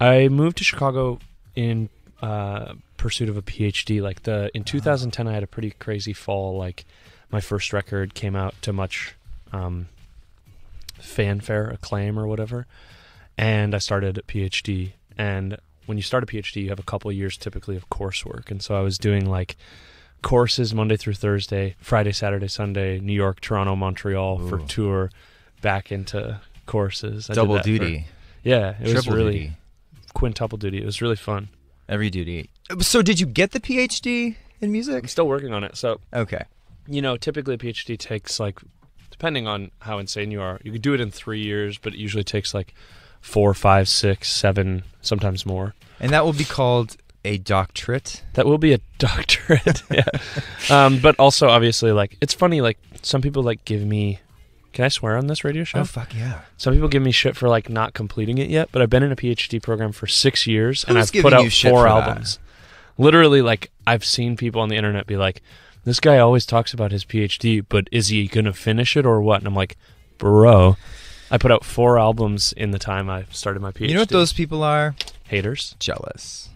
I moved to Chicago in uh, pursuit of a PhD. Like the in 2010, I had a pretty crazy fall. Like my first record came out to much um, fanfare, acclaim, or whatever, and I started a PhD. And when you start a PhD, you have a couple of years typically of coursework, and so I was doing like courses Monday through Thursday, Friday, Saturday, Sunday, New York, Toronto, Montreal for tour, back into courses. I Double that for- duty, yeah, it was really duty, quintuple duty. It was really fun. every duty. So, did you get the PhD in music? I'm still working on it. So, Okay. you know, typically a PhD takes like, depending on how insane you are, you could do it in three years, but it usually takes like four, five, six, seven, sometimes more. And that will be called a doctorate. That will be a doctorate. yeah. Um, but also, obviously, like, it's funny, like, some people like give me. Can I swear on this radio show? Oh fuck yeah! Some people give me shit for like not completing it yet, but I've been in a PhD program for six years and Who's I've giving put you out shit four for that? albums. Literally, like I've seen people on the internet be like, "This guy always talks about his PhD, but is he gonna finish it or what?" And I'm like, "Bro, I put out four albums in the time I started my PhD." You know what those people are? haters? Jealous.